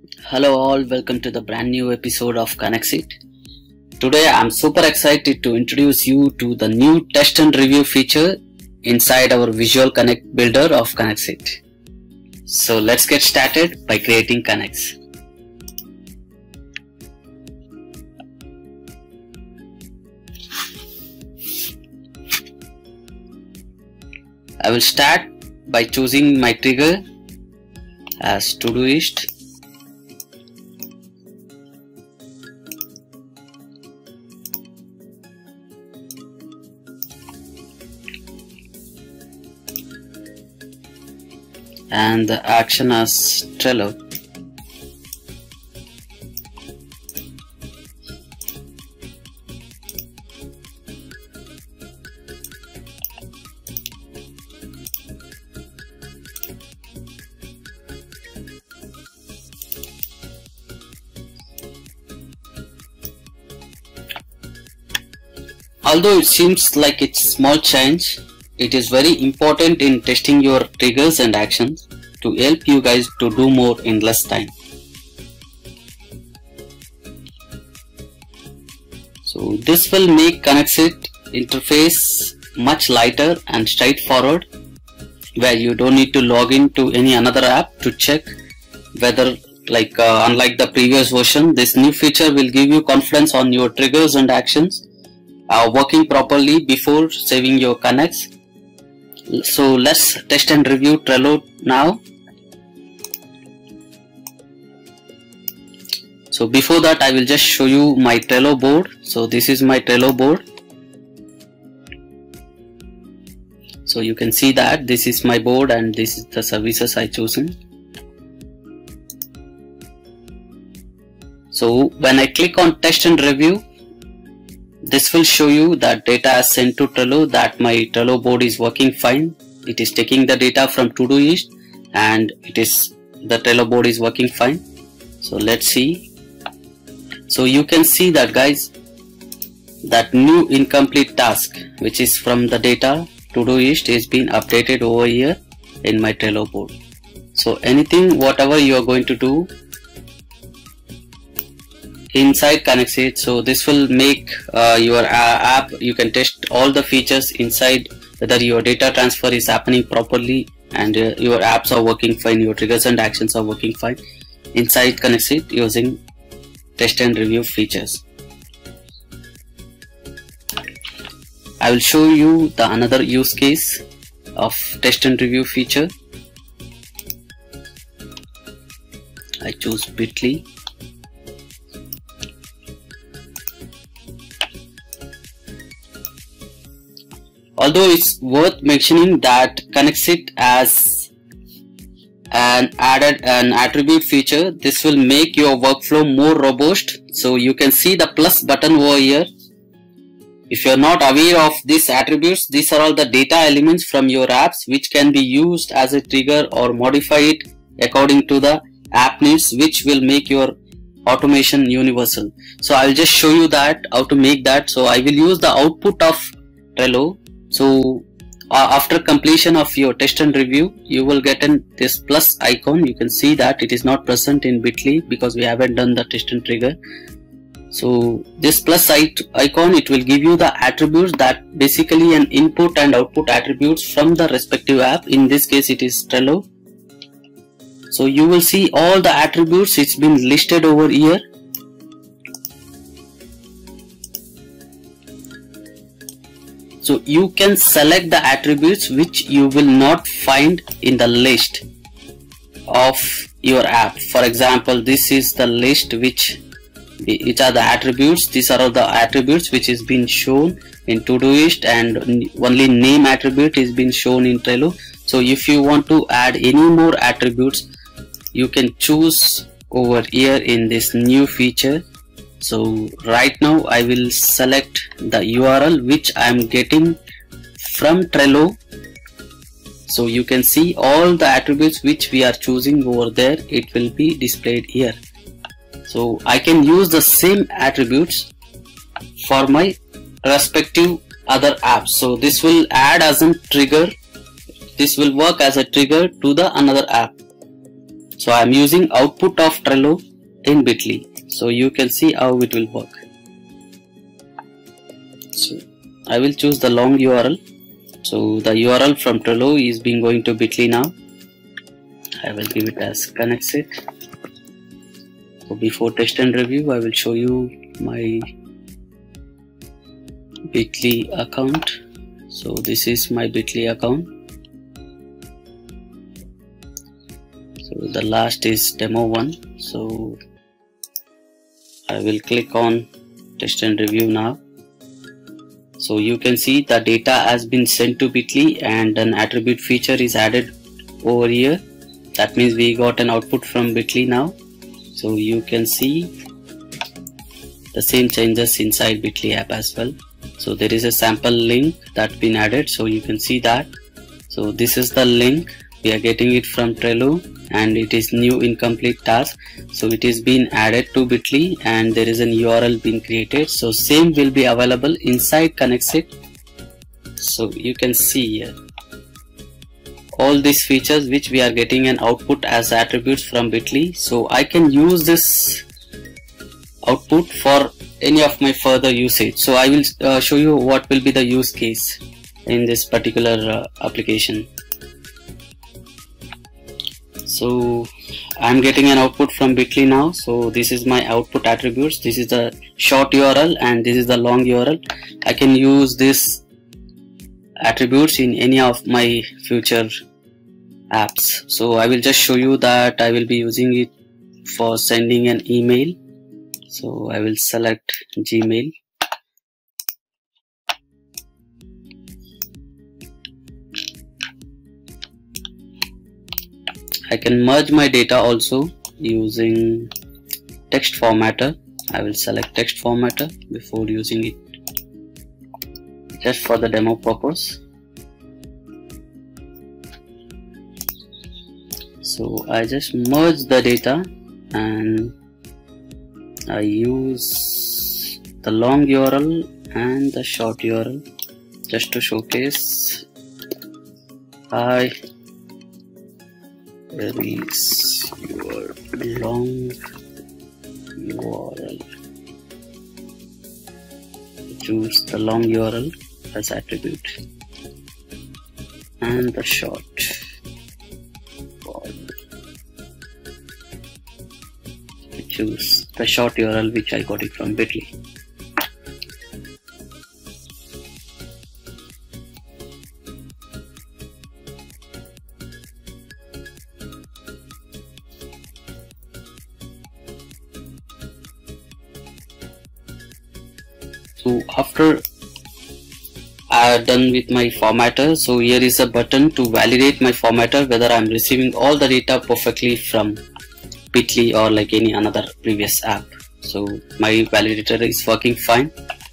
Hello all, welcome to the brand new episode of KonnectzIT. Today I'm super excited to introduce you to the new test and review feature inside our Visual Connect builder of KonnectzIT. So let's get started by creating connects. I will start by choosing my trigger as Todoist and the action as Trello. Although it seems like it's small change, it is very important in testing your triggers and actions to help you guys to do more in less time. So this will make KonnectzIT interface much lighter and straightforward where you don't need to log in to any another app to check whether like uh, unlike the previous version this new feature will give you confidence on your triggers and actions are working properly before saving your connects so let's test and review Trello now. So before that I will just show you my Trello board. So this is my Trello board. So you can see that this is my board and this is the services I chosen. So when I click on test and review this will show you that data is sent to Trello that my Trello board is working fine. It is taking the data from Todoist and it is the Trello board is working fine. So let's see. So you can see that guys that new incomplete task which is from the data Todoist is being updated over here in my Trello board. So anything whatever you are going to do inside KonnectzIT so this will make uh, your app you can test all the features inside whether your data transfer is happening properly and uh, your apps are working fine your triggers and actions are working fine inside KonnectzIT using test and review features. I will show you the another use case of test and review feature. I choose Bitly although it's worth mentioning that KonnectzIT as an added an attribute feature this will make your workflow more robust. So you can see the plus button over here. If you're not aware of these attributes these are all the data elements from your apps which can be used as a trigger or modify it according to the app needs which will make your automation universal. So i'll just show you that how to make that. So i will use the output of Trello so uh, after completion of your test and review you will get in this plus icon. You can see that it is not present in bitly because we haven't done the test and trigger. So this plus icon it will give you the attributes that basically an input and output attributes from the respective app. In this case it is Trello. So you will see all the attributes. It's been listed over here so you can select the attributes which you will not find in the list of your app. For example this is the list which which are the attributes. These are all the attributes which is being shown in Todoist and only name attribute is being shown in Trello. So if you want to add any more attributes you can choose over here in this new feature so right now I will select the URL which I am getting from Trello. So you can see all the attributes which we are choosing over there. It will be displayed here. So I can use the same attributes for my respective other apps. So this will add as a trigger. This will work as a trigger to the another app. So I'm using output of Trello in Bitly so you can see how it will work. So I will choose the long URL so the URL from Trello is being going to Bitly now. I will give it as KonnectzIT so before test and review I will show you my Bitly account. So this is my Bitly account. So the last is demo one. So I will click on test and review now. So you can see the data has been sent to Bitly and an attribute feature is added over here. That means we got an output from Bitly now. So you can see the same changes inside Bitly app as well. So there is a sample link that's been added. So you can see that. So this is the link we are getting it from Trello and it is new incomplete task. So it is been added to bitly and there is an url being created. So same will be available inside KonnectzIT so you can see here. All these features which we are getting an output as attributes from bitly. So i can use this output for any of my further usage. So i will uh, show you what will be the use case in this particular uh, application so I'm getting an output from Bitly now. So this is my output attributes. This is the short URL and this is the long URL I can use this attributes in any of my future apps. So I will just show you that I will be using it for sending an email. So I will select Gmail I can merge my data also using text formatter. I will select text formatter before using it. Just for the demo purpose. So I just merge the data and I use the long URL and the short URL just to showcase. I is your long URL choose the long URL as attribute and the short URL. choose the short URL which I got it from Bitly so after I have done with my formatter so here is a button to validate my formatter whether I'm receiving all the data perfectly from Bitly or like any another previous app. So my validator is working fine.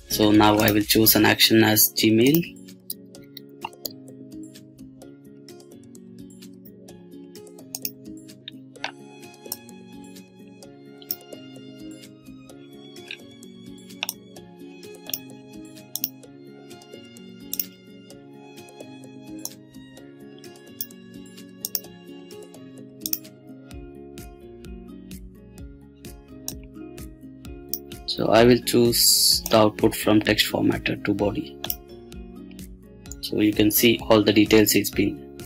So now I will choose an action as Gmail so I will choose the output from text formatter to body. So you can see all the details is been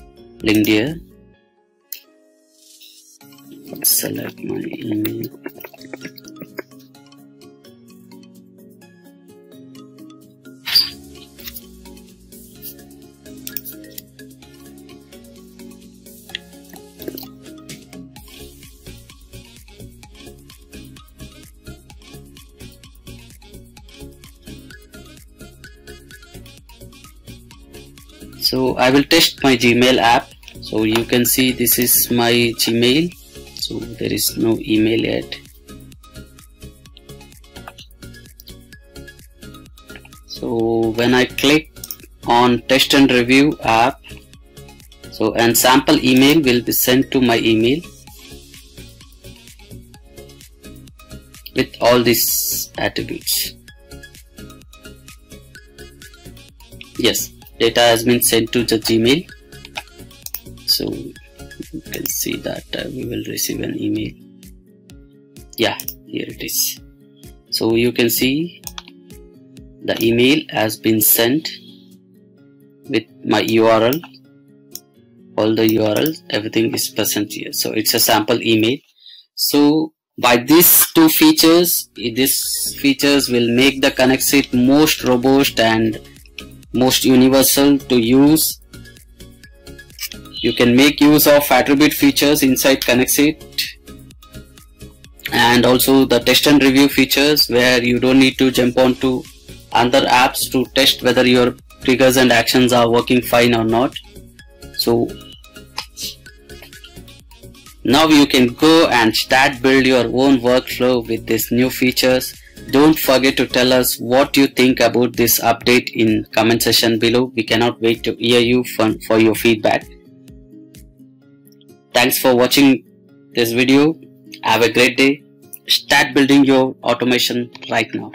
linked here. Select my email so I will test my Gmail app. So you can see this is my Gmail. So there is no email yet. So when I click on test and review app so an sample email will be sent to my email with all these attributes. Yes data has been sent to the gmail. So you can see that uh, we will receive an email. Yeah here it is. So you can see the email has been sent with my URL all the URLs everything is present here. So it's a sample email. So by these two features these features will make the KonnectzIT most robust and most universal to use. You can make use of attribute features inside KonnectzIT. And also the test and review features where you don't need to jump onto other apps to test whether your triggers and actions are working fine or not. So now you can go and start build your own workflow with these new features don't forget to tell us what you think about this update in comment section below. We cannot wait to hear you for, for your feedback. Thanks for watching this video. Have a great day. Start building your automation right now